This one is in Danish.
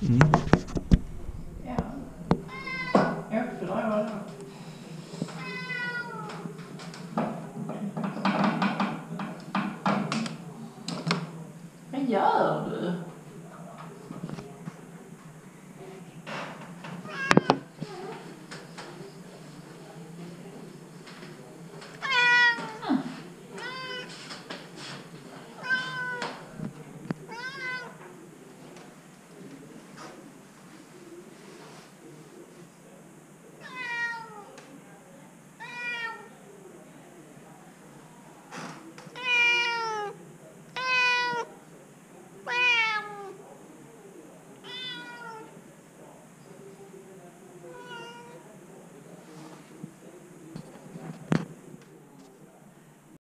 Mm. Ja. Ja, det bedrøver det. Hvad gør du?